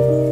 you.